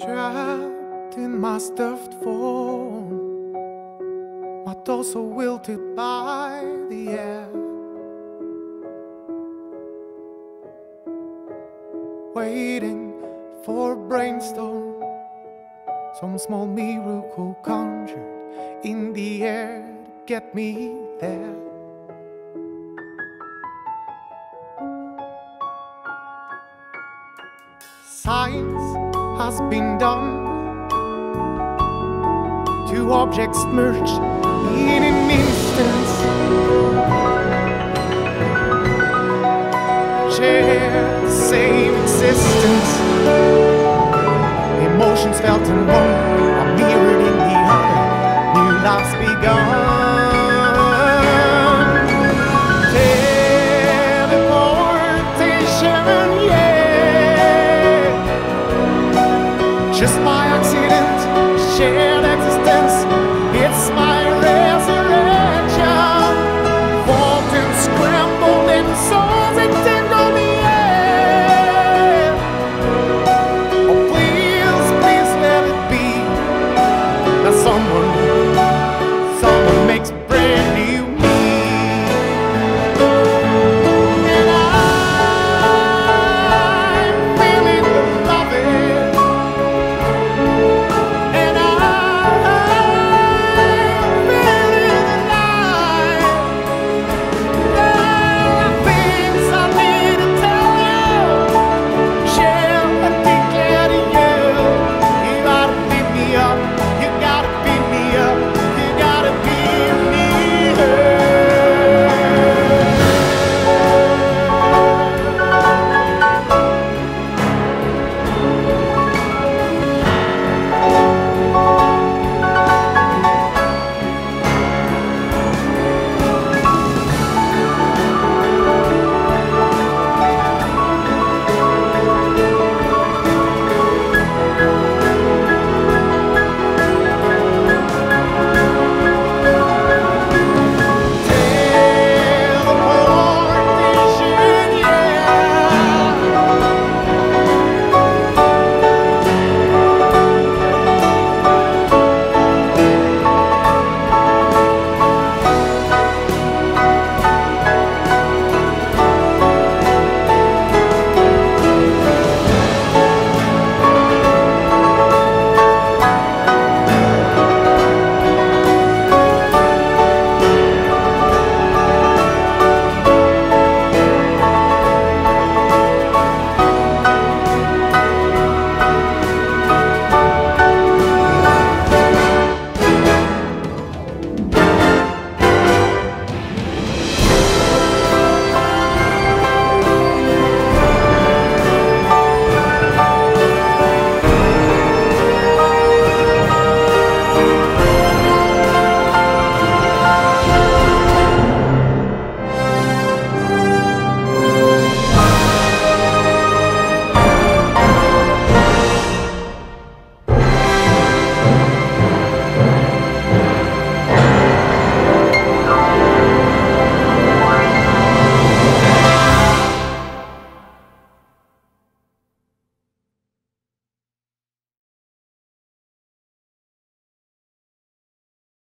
Trapped in my stuffed form, my torso wilted by the air. Waiting for a brainstorm, some small miracle conjured in the air to get me there. Science has been done. Two objects merge in an instant. Share the same existence. Emotions felt in one are mirrored in the other. New life's begun. Shared